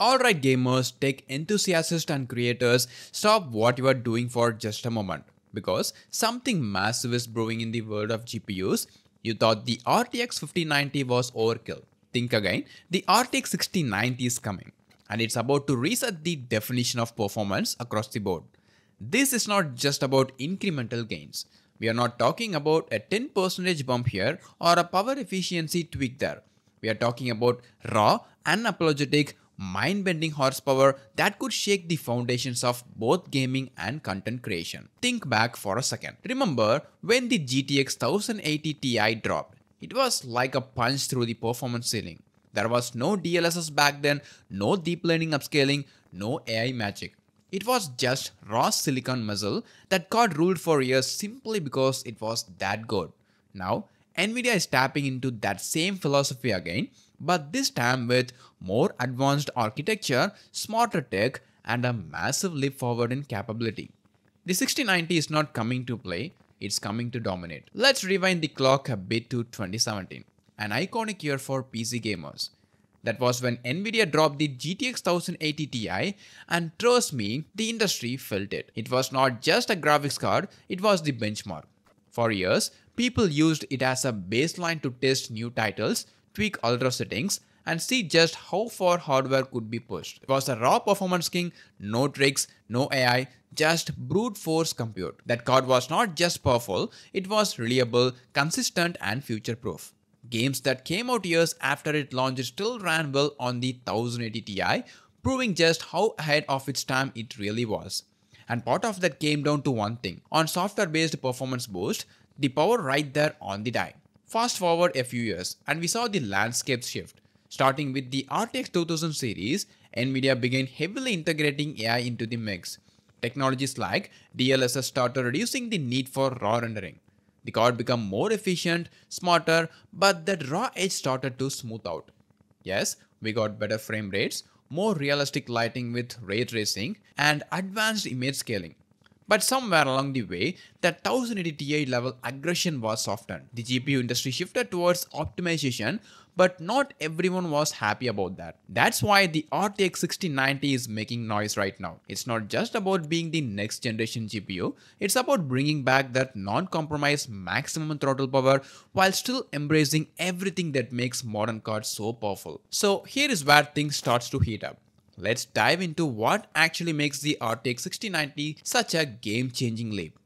Alright gamers, tech enthusiasts and creators, stop what you are doing for just a moment. Because something massive is brewing in the world of GPUs. You thought the RTX 5090 was overkill. Think again, the RTX 6090 is coming. And it's about to reset the definition of performance across the board. This is not just about incremental gains. We are not talking about a 10% bump here or a power efficiency tweak there. We are talking about raw, unapologetic, mind-bending horsepower that could shake the foundations of both gaming and content creation. Think back for a second. Remember when the GTX 1080 Ti dropped? It was like a punch through the performance ceiling. There was no DLSS back then, no deep learning upscaling, no AI magic. It was just raw silicon muscle that got ruled for years simply because it was that good. Now, Nvidia is tapping into that same philosophy again, but this time with more advanced architecture, smarter tech, and a massive leap forward in capability. The 6090 is not coming to play, it's coming to dominate. Let's rewind the clock a bit to 2017, an iconic year for PC gamers. That was when Nvidia dropped the GTX 1080 Ti and trust me, the industry felt it. It was not just a graphics card, it was the benchmark. For years, people used it as a baseline to test new titles, tweak ultra settings, and see just how far hardware could be pushed. It was a raw performance king, no tricks, no AI, just brute force compute. That card was not just powerful, it was reliable, consistent, and future proof. Games that came out years after it launched still ran well on the 1080 Ti, proving just how ahead of its time it really was. And part of that came down to one thing. On software based performance boost, the power right there on the die. Fast forward a few years and we saw the landscape shift. Starting with the RTX 2000 series, Nvidia began heavily integrating AI into the mix. Technologies like DLSS started reducing the need for raw rendering. The card became more efficient, smarter, but that raw edge started to smooth out. Yes, we got better frame rates, more realistic lighting with ray tracing, and advanced image scaling. But somewhere along the way, that 1080 Ti level aggression was softened. The GPU industry shifted towards optimization, but not everyone was happy about that. That's why the RTX 6090 is making noise right now. It's not just about being the next generation GPU, it's about bringing back that non-compromised maximum throttle power while still embracing everything that makes modern cards so powerful. So here is where things starts to heat up. Let's dive into what actually makes the RTX 6090 such a game-changing leap.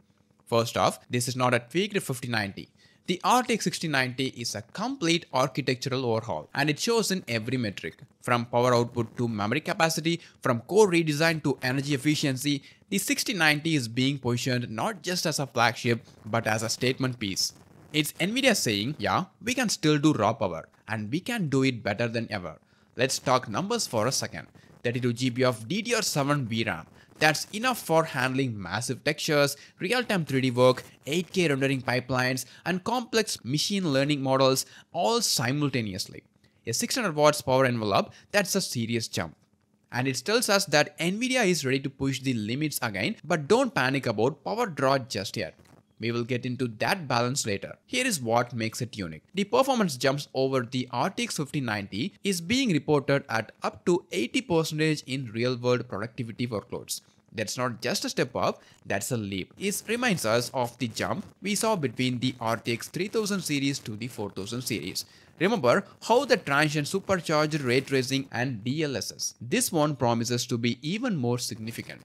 First off, this is not a tweaked 5090. The RTX 6090 is a complete architectural overhaul and it shows in every metric. From power output to memory capacity, from core redesign to energy efficiency, the 6090 is being positioned not just as a flagship but as a statement piece. It's Nvidia saying, yeah, we can still do raw power and we can do it better than ever. Let's talk numbers for a second. 32GB of DDR7 VRAM. That's enough for handling massive textures, real-time 3D work, 8K rendering pipelines, and complex machine learning models all simultaneously. A 600 watts power envelope, that's a serious jump. And it tells us that Nvidia is ready to push the limits again, but don't panic about power draw just yet. We will get into that balance later. Here is what makes it unique. The performance jumps over the RTX 5090 is being reported at up to 80% in real-world productivity workloads. That's not just a step up, that's a leap. It reminds us of the jump we saw between the RTX 3000 series to the 4000 series. Remember how the transition supercharged ray tracing and DLSS. This one promises to be even more significant.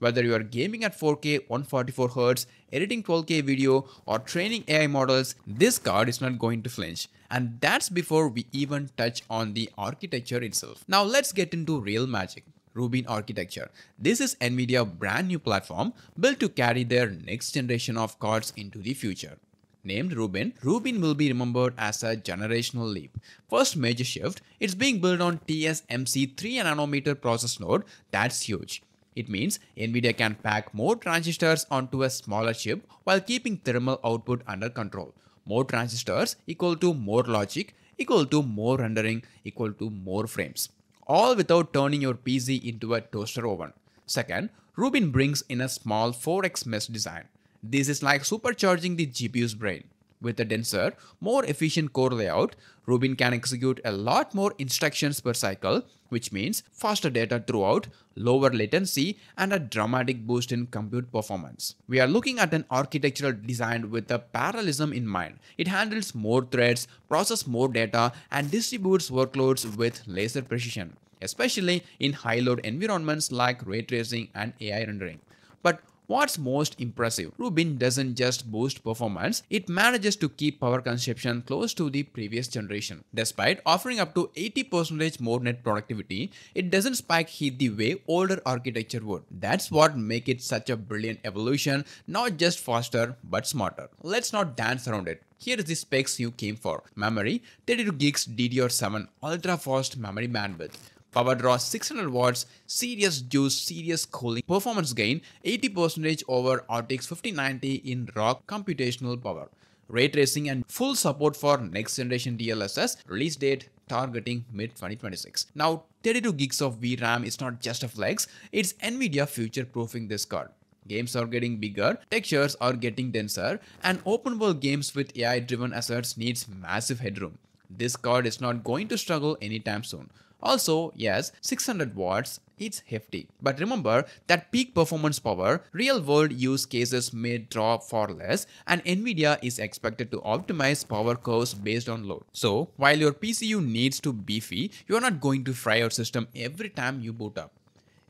Whether you are gaming at 4K 144Hz, editing 12K video or training AI models, this card is not going to flinch. And that's before we even touch on the architecture itself. Now let's get into real magic. Rubin architecture. This is NVIDIA brand new platform built to carry their next generation of cards into the future. Named Rubin, Rubin will be remembered as a generational leap. First major shift, it's being built on TSMC 3nm process node, that's huge. It means NVIDIA can pack more transistors onto a smaller chip while keeping thermal output under control. More transistors equal to more logic equal to more rendering equal to more frames. All without turning your PC into a toaster oven. Second, Rubin brings in a small 4x mesh design. This is like supercharging the GPU's brain. With a denser, more efficient core layout, Rubin can execute a lot more instructions per cycle, which means faster data throughput, lower latency, and a dramatic boost in compute performance. We are looking at an architectural design with a parallelism in mind. It handles more threads, processes more data, and distributes workloads with laser precision, especially in high load environments like ray tracing and AI rendering. But What's most impressive, Rubin doesn't just boost performance, it manages to keep power consumption close to the previous generation. Despite offering up to 80% more net productivity, it doesn't spike heat the way older architecture would. That's what makes it such a brilliant evolution, not just faster, but smarter. Let's not dance around it. Here is the specs you came for. Memory 32 gigs DDR7 ultra fast memory bandwidth. Power draw 600 watts, serious juice, serious cooling, performance gain 80% over RTX 5090 in raw computational power. Ray tracing and full support for next generation DLSS, release date targeting mid 2026. Now 32 gigs of VRAM is not just a flex, it's Nvidia future proofing this card. Games are getting bigger, textures are getting denser, and open world games with AI driven assets needs massive headroom. This card is not going to struggle anytime soon. Also, yes, 600 watts, it's hefty. But remember that peak performance power, real world use cases may drop far less and Nvidia is expected to optimize power curves based on load. So, while your PCU needs to be beefy, you're not going to fry your system every time you boot up.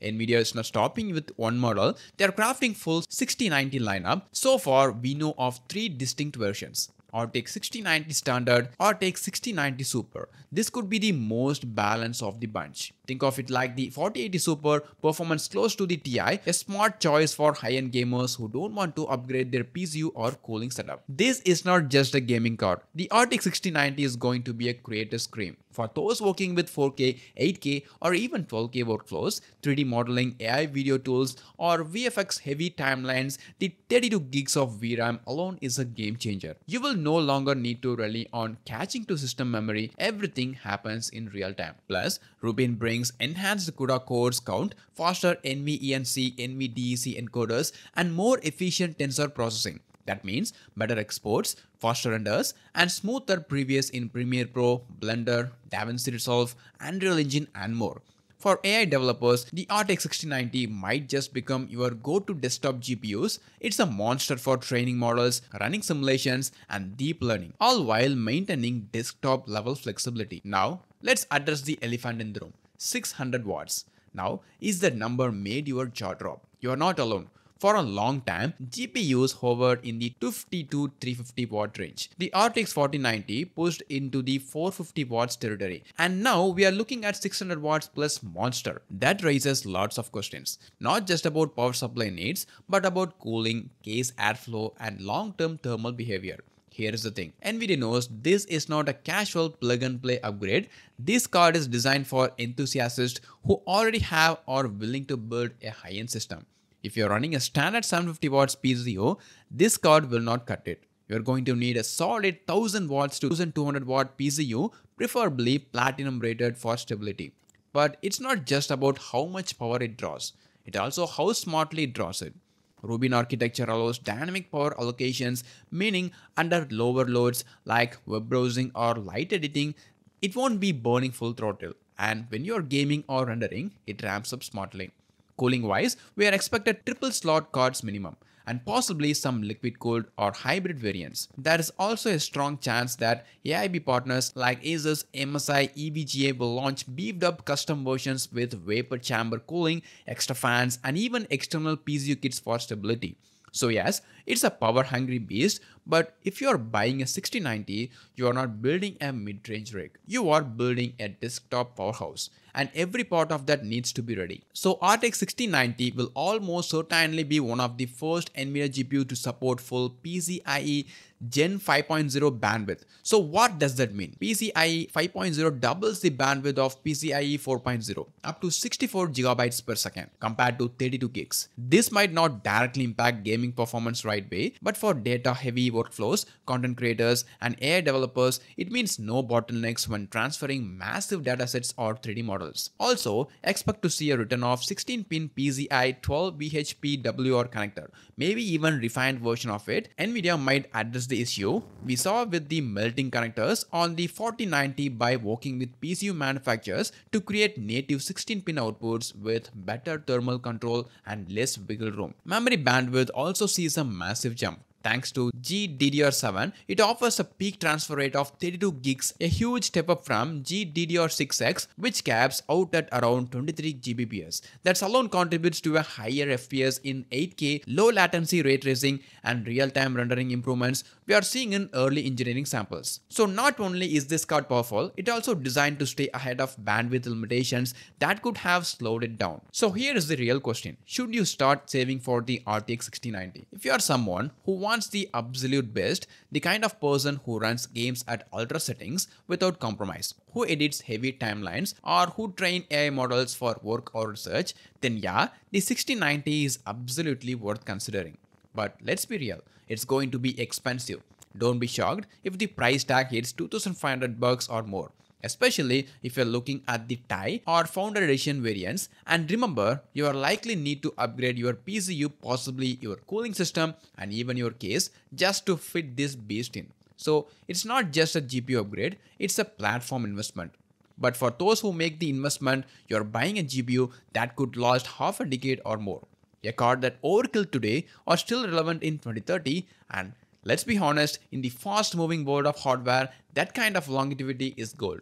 Nvidia is not stopping with one model, they are crafting full 6090 lineup. So far, we know of three distinct versions. RTX 6090 standard or take 6090 super. This could be the most balanced of the bunch. Think of it like the 4080 Super performance close to the TI, a smart choice for high-end gamers who don't want to upgrade their PCU or cooling setup. This is not just a gaming card. The RTX 6090 is going to be a creator's cream. For those working with 4K, 8K or even 12K workflows, 3D modeling, AI video tools or VFX heavy timelines, the 32 gigs of VRAM alone is a game changer. You will no longer need to rely on caching to system memory, everything happens in real time. Plus, Rubin brings enhanced CUDA cores count, faster NVENC, NVDEC encoders and more efficient tensor processing. That means better exports, faster renders, and smoother previews in Premiere Pro, Blender, DaVinci Resolve, Unreal Engine, and more. For AI developers, the RTX 6090 might just become your go-to desktop GPUs. It's a monster for training models, running simulations, and deep learning, all while maintaining desktop level flexibility. Now, let's address the elephant in the room, 600 watts. Now, is the number made your jaw drop? You're not alone. For a long time, GPUs hovered in the 250 to 350 watt range. The RTX 4090 pushed into the 450 watts territory. And now we are looking at 600 watts plus monster. That raises lots of questions. Not just about power supply needs, but about cooling, case airflow, and long-term thermal behavior. Here's the thing, NVIDIA knows this is not a casual plug and play upgrade. This card is designed for enthusiasts who already have or willing to build a high-end system. If you're running a standard 750 watts PCU, this card will not cut it. You're going to need a solid 1000 watts to 1200 watt PCU, preferably platinum rated for stability. But it's not just about how much power it draws, it also how smartly it draws it. Rubin architecture allows dynamic power allocations, meaning under lower loads like web browsing or light editing, it won't be burning full throttle. And when you're gaming or rendering, it ramps up smartly. Cooling wise, we are expected triple slot cards minimum and possibly some liquid cooled or hybrid variants. There is also a strong chance that AIB partners like Asus, MSI, EVGA will launch beefed up custom versions with vapor chamber cooling, extra fans and even external PCU kits for stability. So yes, it's a power hungry beast, but if you're buying a 6090, you are not building a mid-range rig. You are building a desktop powerhouse and every part of that needs to be ready. So RTX 6090 will almost certainly be one of the first NVIDIA GPU to support full PCIe Gen 5.0 bandwidth. So what does that mean? PCIe 5.0 doubles the bandwidth of PCIe 4.0 up to 64 gigabytes per second compared to 32 gigs. This might not directly impact gaming performance right way, but for data heavy workflows, content creators, and AI developers, it means no bottlenecks when transferring massive datasets or 3D models. Also, expect to see a return of 16-pin PCI 12VHPWR connector, maybe even refined version of it. Nvidia might address the issue we saw with the melting connectors on the 4090 by working with PCU manufacturers to create native 16-pin outputs with better thermal control and less wiggle room. Memory bandwidth also sees a massive jump. Thanks to GDDR7, it offers a peak transfer rate of 32 gigs, a huge step up from GDDR6X, which caps out at around 23 Gbps. That alone contributes to a higher FPS in 8K, low latency ray tracing, and real-time rendering improvements we are seeing in early engineering samples. So not only is this card powerful, it also designed to stay ahead of bandwidth limitations that could have slowed it down. So here is the real question. Should you start saving for the RTX 6090? If you are someone who wants wants the absolute best, the kind of person who runs games at ultra settings without compromise, who edits heavy timelines, or who train AI models for work or research, then yeah, the 6090 is absolutely worth considering. But let's be real, it's going to be expensive. Don't be shocked if the price tag hits 2500 bucks or more especially if you're looking at the TI or Founder Edition variants. And remember, you are likely need to upgrade your PCU, possibly your cooling system and even your case just to fit this beast in. So it's not just a GPU upgrade, it's a platform investment. But for those who make the investment, you're buying a GPU that could last half a decade or more. A card that overkill today are still relevant in 2030 and let's be honest, in the fast moving world of hardware, that kind of longevity is gold.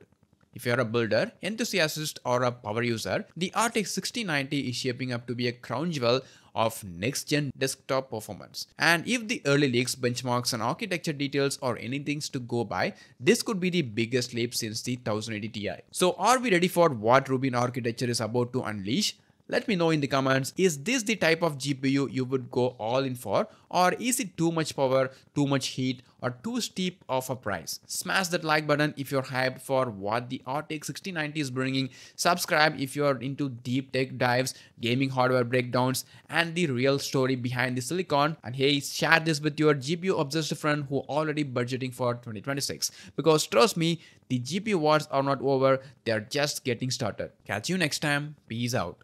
If you're a builder, enthusiast, or a power user, the RTX 6090 is shaping up to be a crown jewel of next-gen desktop performance. And if the early leaks, benchmarks, and architecture details are anything to go by, this could be the biggest leap since the 1080 Ti. So are we ready for what Rubin architecture is about to unleash? Let me know in the comments, is this the type of GPU you would go all in for or is it too much power, too much heat or too steep of a price? Smash that like button if you're hyped for what the RTX 6090 is bringing. Subscribe if you're into deep tech dives, gaming hardware breakdowns and the real story behind the silicon. And hey, share this with your GPU obsessed friend who already budgeting for 2026 because trust me, the GPU wars are not over, they're just getting started. Catch you next time. Peace out.